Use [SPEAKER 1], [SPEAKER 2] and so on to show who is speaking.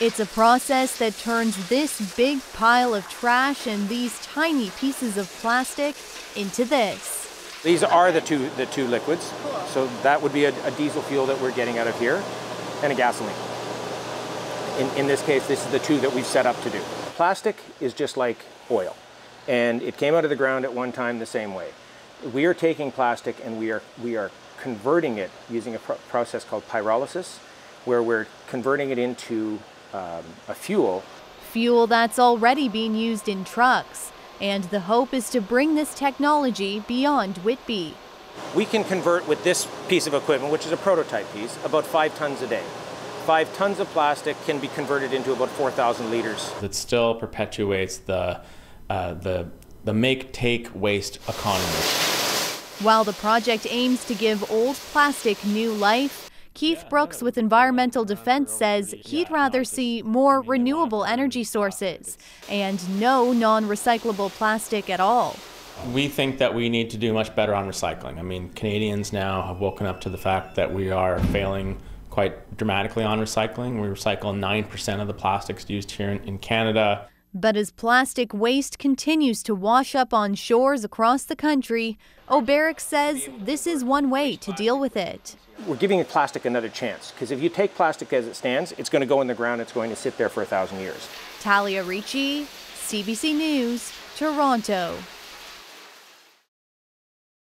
[SPEAKER 1] It's a process that turns this big pile of trash and these tiny pieces of plastic into this.
[SPEAKER 2] These are the two the two liquids. So that would be a, a diesel fuel that we're getting out of here, and a gasoline. In, in this case, this is the two that we've set up to do. Plastic is just like oil, and it came out of the ground at one time the same way. We are taking plastic and we are we are converting it using a pro process called pyrolysis, where we're converting it into um, a fuel.
[SPEAKER 1] Fuel that's already being used in trucks. And the hope is to bring this technology beyond Whitby.
[SPEAKER 2] We can convert with this piece of equipment, which is a prototype piece, about five tons a day. Five tons of plastic can be converted into about 4,000 liters.
[SPEAKER 3] It still perpetuates the, uh, the, the make take waste economy.
[SPEAKER 1] While the project aims to give old plastic new life, Keith Brooks with Environmental Defense says he'd rather see more renewable energy sources and no non recyclable plastic at all.
[SPEAKER 3] We think that we need to do much better on recycling. I mean, Canadians now have woken up to the fact that we are failing quite dramatically on recycling. We recycle 9% of the plastics used here in, Canada.
[SPEAKER 1] But as plastic waste continues to wash up on shores across the country, O'Bireck says this is one way to deal with it.
[SPEAKER 2] We're giving plastic another chance because if you take plastic as it stands, it's going to go in the ground, it's going to sit there for a thousand years.
[SPEAKER 1] Talia Ricci, CBC News, Toronto.